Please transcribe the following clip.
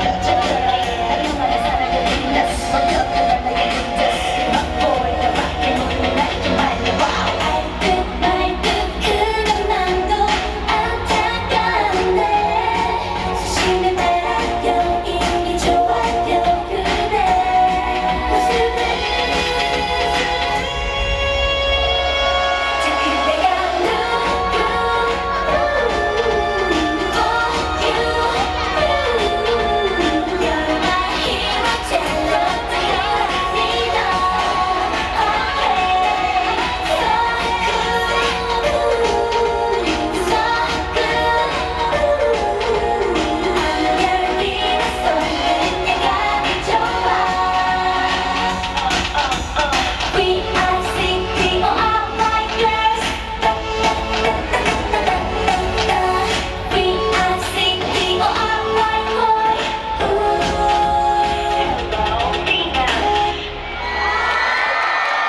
Yeah.